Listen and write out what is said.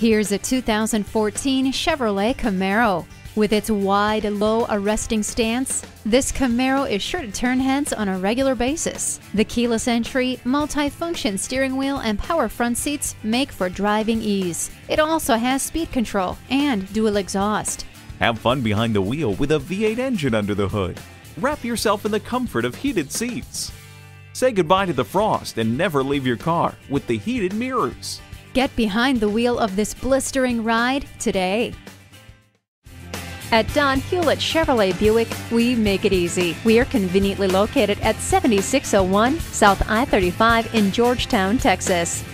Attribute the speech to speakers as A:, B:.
A: Here's a 2014 Chevrolet Camaro. With its wide, low arresting stance, this Camaro is sure to turn heads on a regular basis. The keyless entry, multi-function steering wheel, and power front seats make for driving ease. It also has speed control and dual exhaust.
B: Have fun behind the wheel with a V8 engine under the hood. Wrap yourself in the comfort of heated seats. Say goodbye to the frost and never leave your car with the heated mirrors.
A: Get behind the wheel of this blistering ride today. At Don Hewlett Chevrolet Buick, we make it easy. We are conveniently located at 7601 South I 35 in Georgetown, Texas.